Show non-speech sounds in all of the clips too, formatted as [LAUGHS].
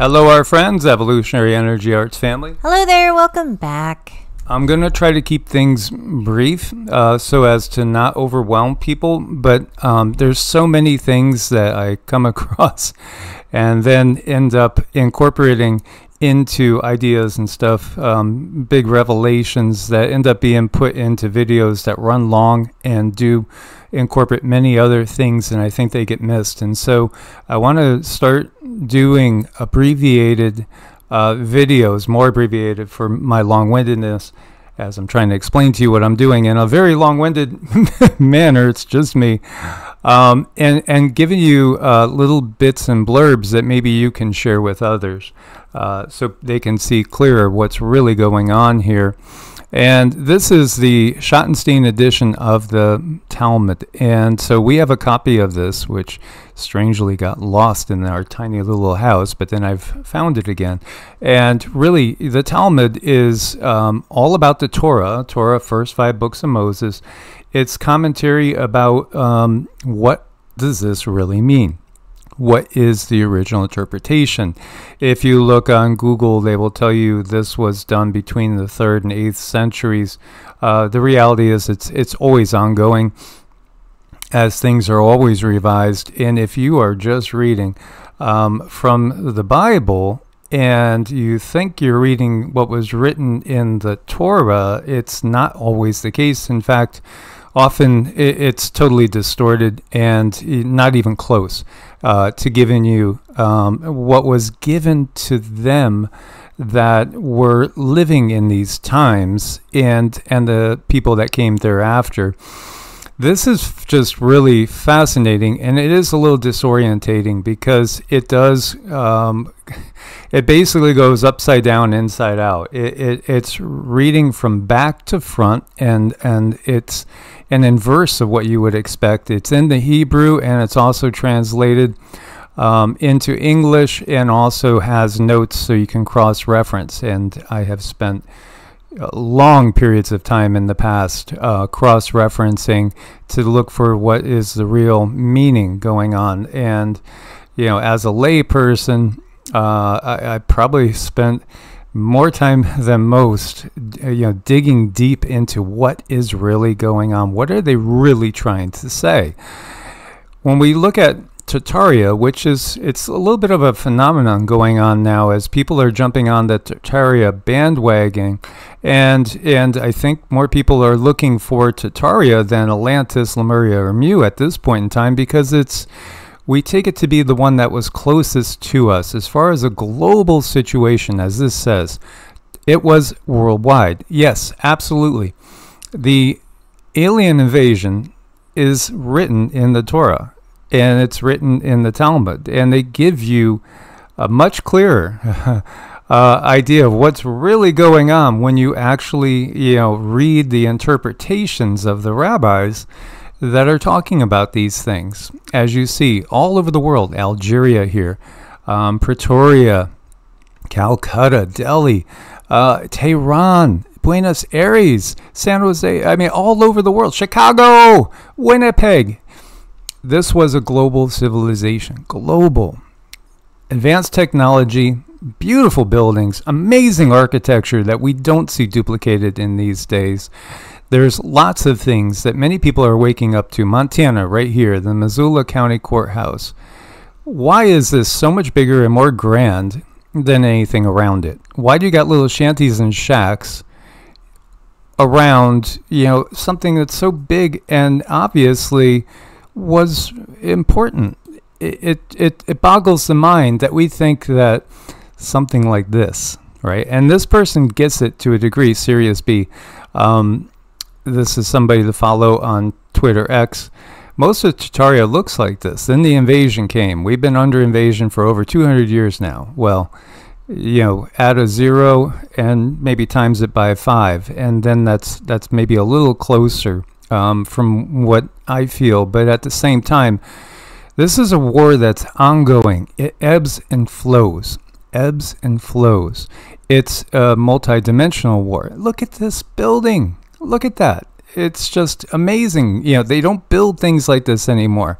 Hello, our friends, Evolutionary Energy Arts family. Hello there, welcome back. I'm going to try to keep things brief uh, so as to not overwhelm people, but um, there's so many things that I come [LAUGHS] across and then end up incorporating into ideas and stuff, um, big revelations that end up being put into videos that run long and do incorporate many other things, and I think they get missed. And so I want to start doing abbreviated uh, videos, more abbreviated for my long windedness. As I'm trying to explain to you what I'm doing in a very long-winded [LAUGHS] manner, it's just me, um, and and giving you uh, little bits and blurbs that maybe you can share with others. Uh, so they can see clearer what's really going on here. And this is the Schottenstein edition of the Talmud. And so we have a copy of this, which strangely got lost in our tiny little house, but then I've found it again. And really, the Talmud is um, all about the Torah, Torah, first five books of Moses. It's commentary about um, what does this really mean? what is the original interpretation. If you look on Google, they will tell you this was done between the third and eighth centuries. Uh, the reality is it's it's always ongoing, as things are always revised. And if you are just reading um, from the Bible and you think you're reading what was written in the Torah, it's not always the case. In fact, often it's totally distorted and not even close uh, to giving you um, what was given to them that were living in these times and and the people that came thereafter. This is just really fascinating, and it is a little disorientating because it does. Um, [LAUGHS] it basically goes upside down, inside out. It, it, it's reading from back to front, and and it's an inverse of what you would expect. It's in the Hebrew and it's also translated um, into English and also has notes so you can cross reference. And I have spent uh, long periods of time in the past uh, cross referencing to look for what is the real meaning going on. And, you know, as a layperson, uh, I, I probably spent more time [LAUGHS] than most, uh, you know, digging deep into what is really going on. What are they really trying to say? When we look at Tartaria, which is it's a little bit of a phenomenon going on now as people are jumping on the Tartaria bandwagon, and and I think more people are looking for Tartaria than Atlantis, Lemuria, or Mu at this point in time because it's we take it to be the one that was closest to us. As far as a global situation, as this says, it was worldwide. Yes, absolutely. The alien invasion is written in the Torah and it's written in the Talmud, and they give you a much clearer [LAUGHS] uh, idea of what's really going on when you actually, you know, read the interpretations of the rabbis that are talking about these things. As you see, all over the world, Algeria here, um, Pretoria, Calcutta, Delhi, uh, Tehran, Buenos Aires, San Jose, I mean, all over the world, Chicago, Winnipeg. This was a global civilization, global. Advanced technology, beautiful buildings, amazing architecture that we don't see duplicated in these days. There's lots of things that many people are waking up to. Montana, right here, the Missoula County Courthouse. Why is this so much bigger and more grand than anything around it? Why do you got little shanties and shacks around, you know, something that's so big and obviously was important? It, it, it, boggles the mind that we think that something like this, right? And this person gets it to a degree, Sirius B. Um, this is somebody to follow on Twitter X. Most of Tartaria looks like this. Then the invasion came. We've been under invasion for over 200 years now. Well, you know, add a zero and maybe times it by five, and then that's that's maybe a little closer um, from what I feel. But at the same time, this is a war that's ongoing. It ebbs and flows, ebbs and flows. It's a multi-dimensional war. Look at this building. Look at that. It's just amazing. You know, they don't build things like this anymore.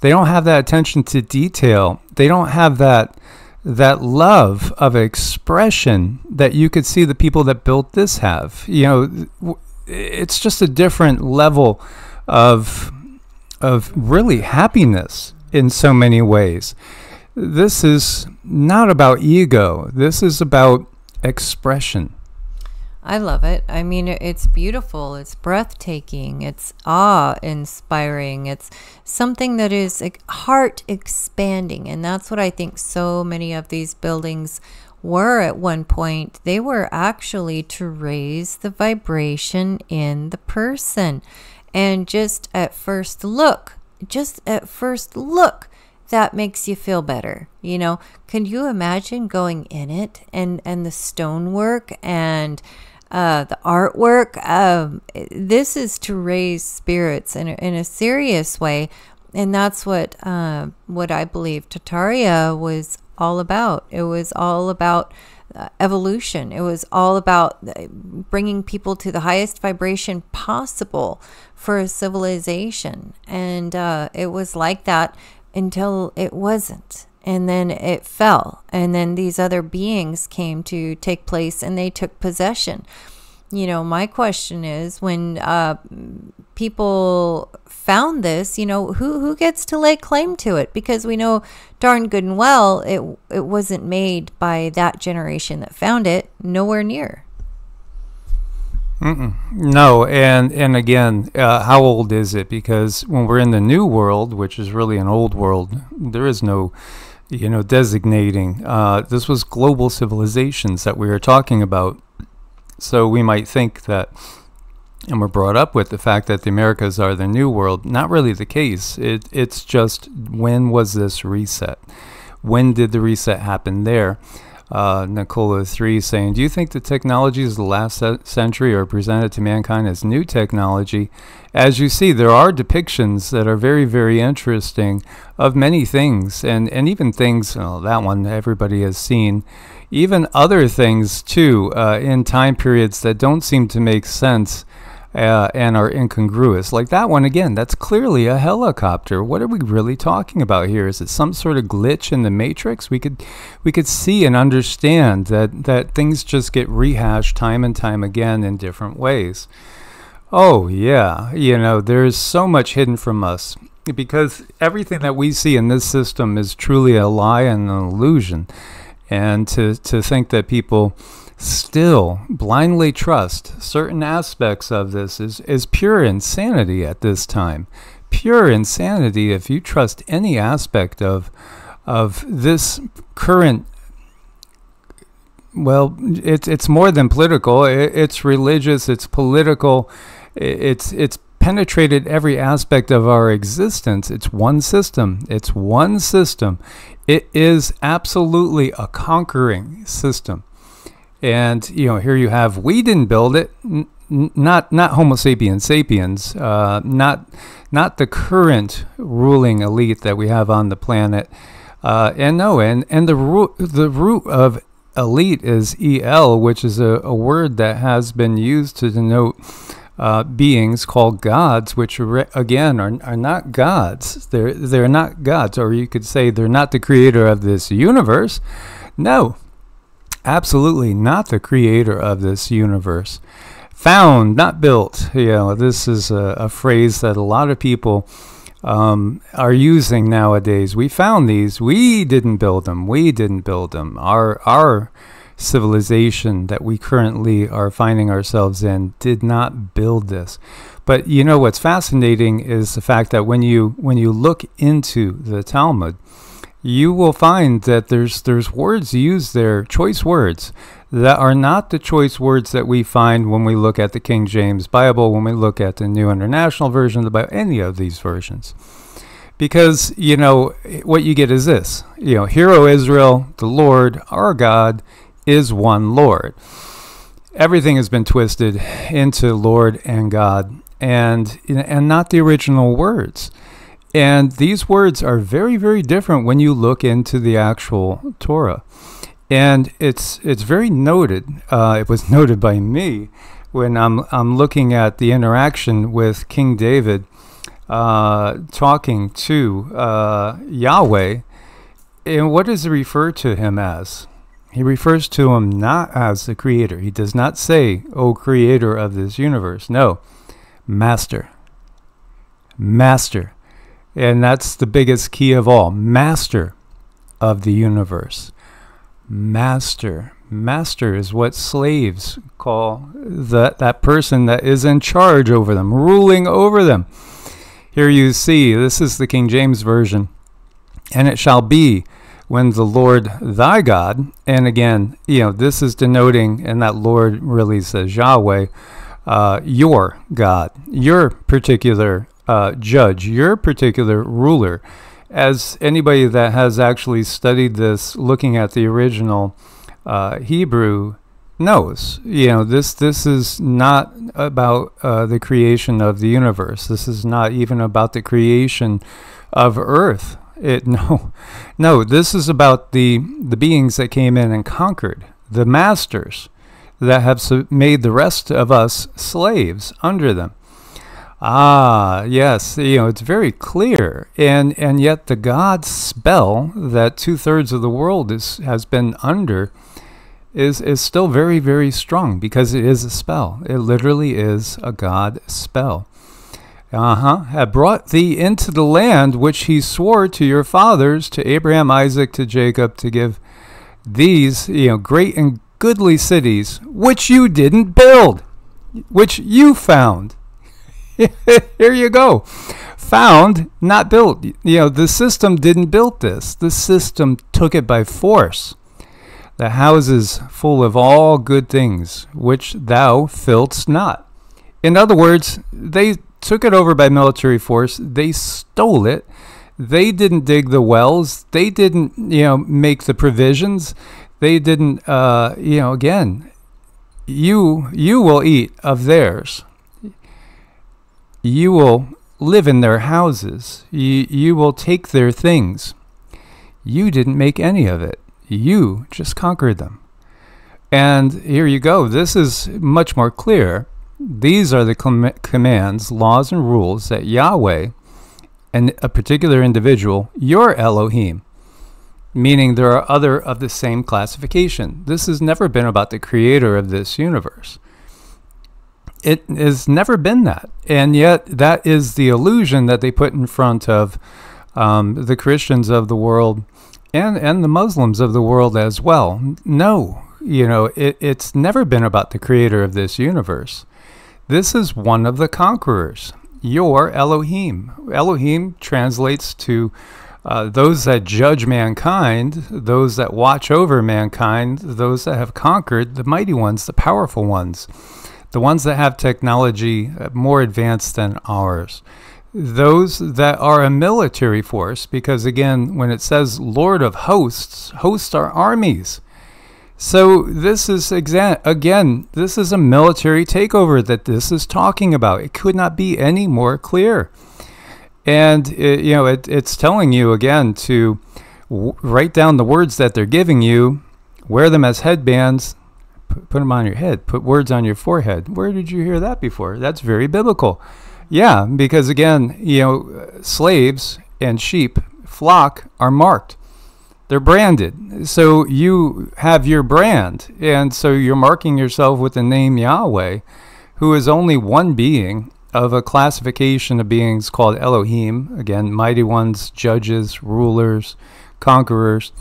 They don't have that attention to detail. They don't have that that love of expression that you could see the people that built this have. You know, it's just a different level of of really happiness in so many ways. This is not about ego. This is about expression. I love it. I mean, it's beautiful. It's breathtaking. It's awe inspiring. It's something that is heart expanding. And that's what I think so many of these buildings were at one point. They were actually to raise the vibration in the person. And just at first look, just at first look, that makes you feel better. You know, can you imagine going in it and, and the stonework and uh, the artwork? Um, this is to raise spirits in a, in a serious way. And that's what uh, what I believe Tartaria was all about. It was all about uh, evolution. It was all about uh, bringing people to the highest vibration possible for a civilization. And it was like that until it wasn't. And then it fell. And then these other beings came to take place and they took possession. You know, my question is when uh, people found this, you know, who, who gets to lay claim to it? Because we know darn good and well it, it wasn't made by that generation that found it, nowhere near. Mm-mm. No, and and again, uh, how old is it? Because when we're in the new world, which is really an old world, there is no, you know, designating. Uh, this was global civilizations that we were talking about. So we might think that, and we're brought up with the fact that the Americas are the new world. Not really the case. It it's just when was this reset? When did the reset happen there? Uh, Nicola 3 saying, Do you think the technologies of the last century are presented to mankind as new technology? As you see, there are depictions that are very, very interesting of many things, and, and even things, well, that one everybody has seen, even other things too, uh, in time periods that don't seem to make sense uh, and are incongruous. Like that one again, that's clearly a helicopter. What are we really talking about here? Is it some sort of glitch in the matrix? We could we could see and understand that that things just get rehashed time and time again in different ways. Oh yeah, you know, there's so much hidden from us because everything that we see in this system is truly a lie and an illusion. And to to think that people still blindly trust certain aspects of this is, is pure insanity at this time. Pure insanity if you trust any aspect of of this current well it's it's more than political. It's religious it's political. It's it's penetrated every aspect of our existence. It's one system. It's one system. It is absolutely a conquering system and you know, here you have we didn't build it, n- not not Homo sapiens sapiens, uh, not not the current ruling elite that we have on the planet. Uh, and no, and and the root the root of elite is el, which is a, a word that has been used to denote uh, beings called gods, which again are, are not gods. They're they're not gods, or you could say they're not the creator of this universe. No, absolutely not the creator of this universe. Found, not built. You know, this is a, a phrase that a lot of people um, are using nowadays. We found these. We didn't build them. We didn't build them. Our our civilization that we currently are finding ourselves in did not build this. But you know what's fascinating is the fact that when you when you look into the Talmud, you will find that there's there's words used there, choice words that are not the choice words that we find when we look at the King James Bible, when we look at the New International Version of the Bible, any of these versions. Because, you know, what you get is this. You know, Hear O Israel, the Lord, our God, is one Lord. Everything has been twisted into Lord and God and and not the original words. And these words are very, very different when you look into the actual Torah. And it's it's very noted. Uh, it was [LAUGHS] noted by me when I'm I'm looking at the interaction with King David uh, talking to uh, Yahweh. and what does he refer to him as? He refers to him not as the creator. He does not say, "O creator of this universe." No, master. Master. And that's the biggest key of all. Master of the universe. Master. Master is what slaves call that that person that is in charge over them, ruling over them. Here you see, this is the King James Version. And it shall be when the Lord thy God, and again, you know, this is denoting, and that Lord really says Yahweh, uh, your God, your particular uh, judge, your particular ruler. As anybody that has actually studied this, looking at the original uh, Hebrew, knows, you know, this this is not about uh, the creation of the universe. This is not even about the creation of Earth. It [LAUGHS] no, no. This is about the the beings that came in and conquered the masters that have made the rest of us slaves under them. Ah, yes, you know, it's very clear. And and yet the God spell that two thirds of the world is has been under is is still very, very strong because it is a spell. It literally is a God spell. Uh-huh. Have brought thee into the land which he swore to your fathers, to Abraham, Isaac, to Jacob, to give these, you know, great and goodly cities, which you didn't build, which you found [LAUGHS] Here you go. Found, not built. You know, the system didn't build this. The system took it by force. The houses full of all good things, which thou fillst not. In other words, they took it over by military force. They stole it. They didn't dig the wells. They didn't, you know, make the provisions. They didn't, uh, you know, again, you you will eat of theirs you will live in their houses. You, you will take their things. You didn't make any of it. You just conquered them. And here you go. This is much more clear. These are the com- commands, laws, and rules that Yahweh and a particular individual, your Elohim, meaning there are other of the same classification. This has never been about the creator of this universe it has never been that. And yet, that is the illusion that they put in front of um, the Christians of the world and, and the Muslims of the world as well. No, you know, it, it's never been about the creator of this universe. This is one of the conquerors, your Elohim. Elohim translates to uh, those that judge mankind, those that watch over mankind, those that have conquered, the mighty ones, the powerful ones the ones that have technology uh, more advanced than ours. Those that are a military force, because again, when it says Lord of hosts, hosts are armies. So this is again, this is a military takeover that this is talking about. It could not be any more clear. And it, you know, it, it's telling you again to write down the words that they're giving you, wear them as headbands, put, them on your head, put words on your forehead. Where did you hear that before? That's very biblical. Yeah, because again, you know, slaves and sheep, flock are marked. They're branded. So you have your brand. And so you're marking yourself with the name Yahweh, who is only one being of a classification of beings called Elohim. Again, mighty ones, judges, rulers, conquerors.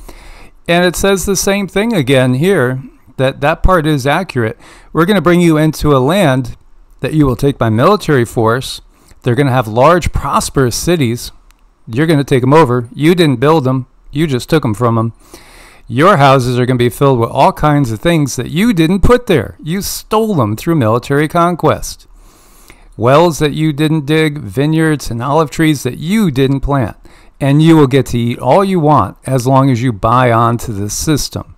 And it says the same thing again here that that part is accurate. We're going to bring you into a land that you will take by military force. They're going to have large, prosperous cities. You're going to take them over. You didn't build them, you just took them from them. Your houses are going to be filled with all kinds of things that you didn't put there. You stole them through military conquest. Wells that you didn't dig, vineyards and olive trees that you didn't plant. And you will get to eat all you want as long as you buy onto the system.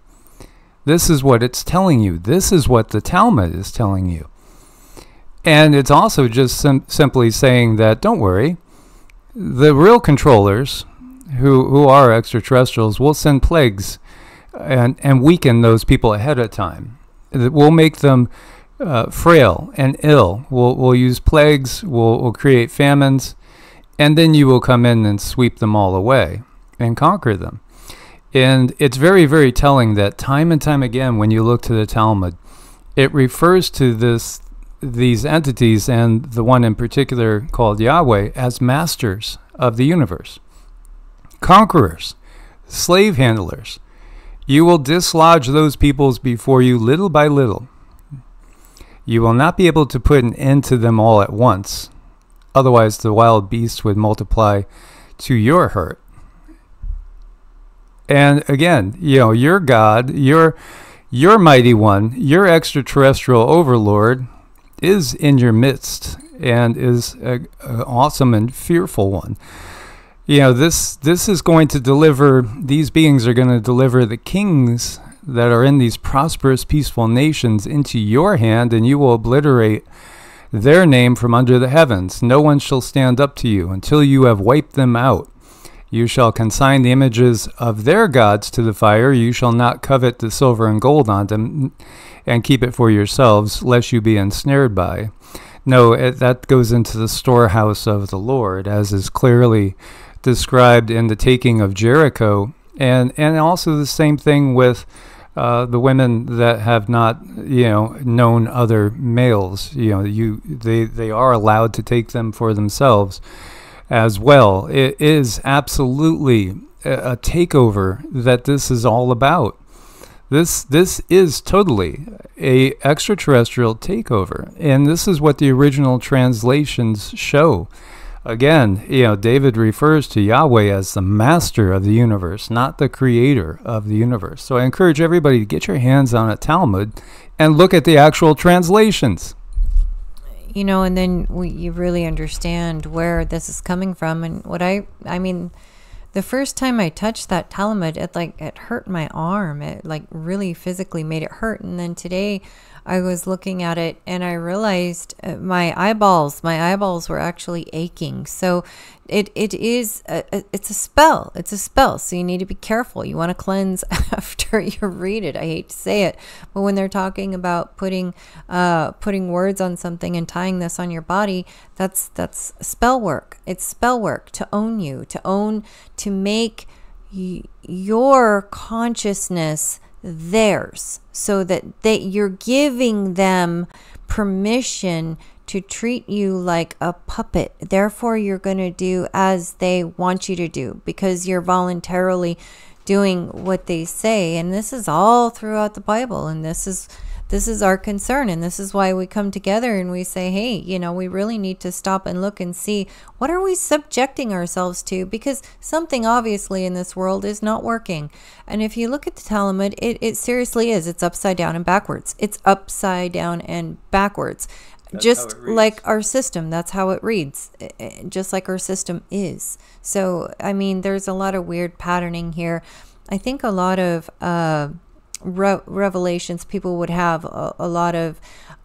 This is what it's telling you. This is what the Talmud is telling you. And it's also just sim- simply saying that don't worry, the real controllers who, who are extraterrestrials will send plagues and, and weaken those people ahead of time. We'll make them uh, frail and ill. We'll, we'll use plagues, we'll, we'll create famines, and then you will come in and sweep them all away and conquer them. And it's very, very telling that time and time again, when you look to the Talmud, it refers to this these entities and the one in particular called Yahweh as masters of the universe, conquerors, slave handlers. You will dislodge those peoples before you little by little. You will not be able to put an end to them all at once. Otherwise, the wild beasts would multiply to your hurt. And again, you know, your God, your your mighty one, your extraterrestrial overlord is in your midst and is an awesome and fearful one. You know, this this is going to deliver these beings are going to deliver the kings that are in these prosperous peaceful nations into your hand and you will obliterate their name from under the heavens. No one shall stand up to you until you have wiped them out. You shall consign the images of their gods to the fire. You shall not covet the silver and gold on them, and keep it for yourselves, lest you be ensnared by. No, it, that goes into the storehouse of the Lord, as is clearly described in the taking of Jericho, and and also the same thing with uh, the women that have not, you know, known other males. You know, you they they are allowed to take them for themselves as well. It is absolutely a takeover that this is all about. This this is totally a extraterrestrial takeover, and this is what the original translations show. Again, you know, David refers to Yahweh as the master of the universe, not the creator of the universe. So I encourage everybody to get your hands on a Talmud and look at the actual translations you know, and then we, you really understand where this is coming from. And what I, I mean, the first time I touched that Talmud, it like it hurt my arm. It like really physically made it hurt. And then today, I was looking at it and I realized uh, my eyeballs, my eyeballs were actually aching. So it it is a, it's a spell. It's a spell. So you need to be careful. You want to cleanse [LAUGHS] after you read it. I hate to say it, but when they're talking about putting uh, putting words on something and tying this on your body, that's that's spell work. It's spell work to own you, to own, to make your consciousness theirs so that they, you're giving them permission to treat you like a puppet. Therefore, you're going to do as they want you to do because you're voluntarily doing what they say. And this is all throughout the Bible. And this is this is our concern and this is why we come together and we say hey you know we really need to stop and look and see what are we subjecting ourselves to because something obviously in this world is not working and if you look at the talmud it, it seriously is it's upside down and backwards it's upside down and backwards that's just like our system that's how it reads just like our system is. So i mean there's a lot of weird patterning here. I think a lot of uh, re- revelations, people would have a, a lot of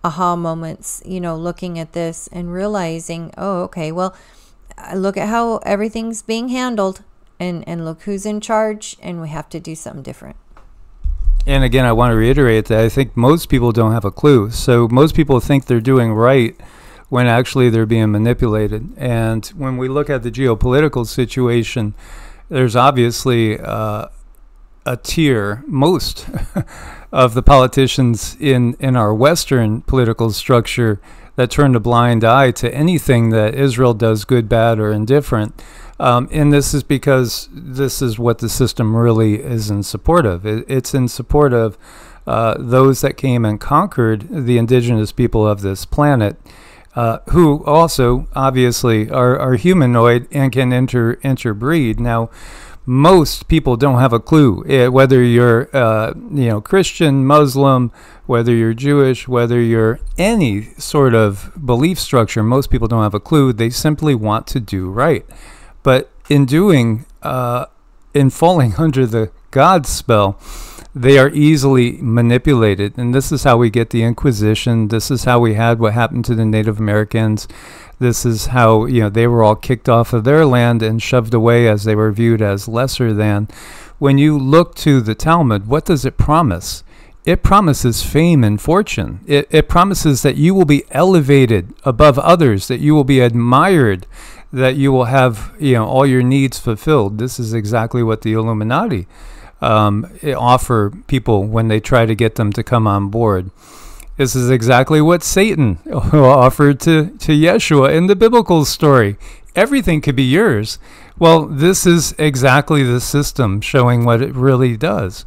aha moments, you know, looking at this and realizing, oh, okay, well, look at how everything's being handled and, and look who's in charge, and we have to do something different. And again, I want to reiterate that I think most people don't have a clue. So most people think they're doing right when actually they're being manipulated. And when we look at the geopolitical situation, there's obviously uh, a tier, most [LAUGHS] of the politicians in, in our Western political structure that turn a blind eye to anything that Israel does, good, bad, or indifferent. Um, and this is because this is what the system really is in support of. It, it's in support of uh, those that came and conquered the indigenous people of this planet. Uh, who also obviously are, are humanoid and can inter interbreed. Now, most people don't have a clue eh, whether you're uh, you know Christian, Muslim, whether you're Jewish, whether you're any sort of belief structure. Most people don't have a clue. They simply want to do right, but in doing, uh, in falling [LAUGHS] under the God spell, they are easily manipulated. And this is how we get the Inquisition. This is how we had what happened to the Native Americans. This is how you know they were all kicked off of their land and shoved away as they were viewed as lesser than. When you look to the Talmud, what does it promise? It promises fame and fortune. It, it promises that you will be elevated above others, that you will be admired, that you will have you know all your needs fulfilled. This is exactly what the Illuminati um, offer people when they try to get them to come on board. This is exactly what Satan [LAUGHS] offered to, to Yeshua in the biblical story. Everything could be yours. Well, this is exactly the system showing what it really does.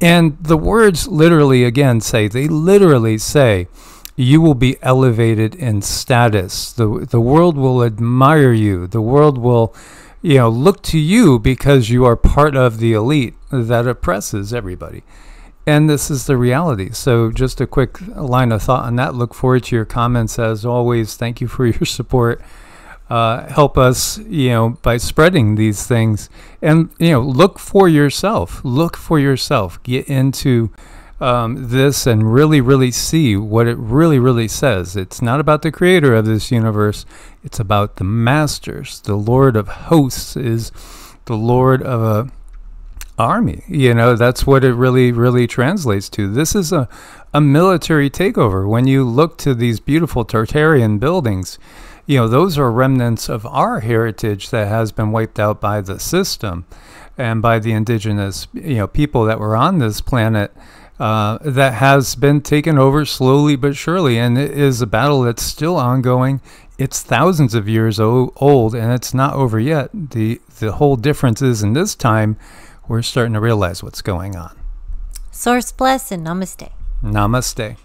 And the words literally, again, say, they literally say, you will be elevated in status. The, the world will admire you. The world will, you know, look to you because you are part of the elite that oppresses everybody. And this is the reality. So, just a quick line of thought on that. Look forward to your comments as always. Thank you for [LAUGHS] your support. Uh, help us, you know, by spreading these things, and you know, look for yourself. Look for yourself. Get into um, this and really, really see what it really, really says. It's not about the creator of this universe, it's about the masters. The Lord of hosts is the Lord of a army. You know, that's what it really, really translates to. This is a, a military takeover. When you look to these beautiful Tartarian buildings, you know, those are remnants of our heritage that has been wiped out by the system and by the indigenous, you know, people that were on this planet uh, that has been taken over slowly but surely, and it is a battle that's still ongoing. It's thousands of years o- old, and it's not over yet. the The whole difference is in this time, we're starting to realize what's going on. Source bless and namaste. Namaste.